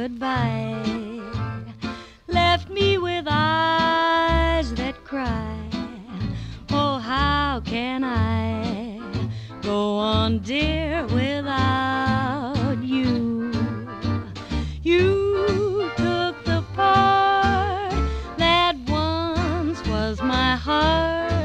goodbye. Left me with eyes that cry. Oh, how can I go on, dear, without you? You took the part that once was my heart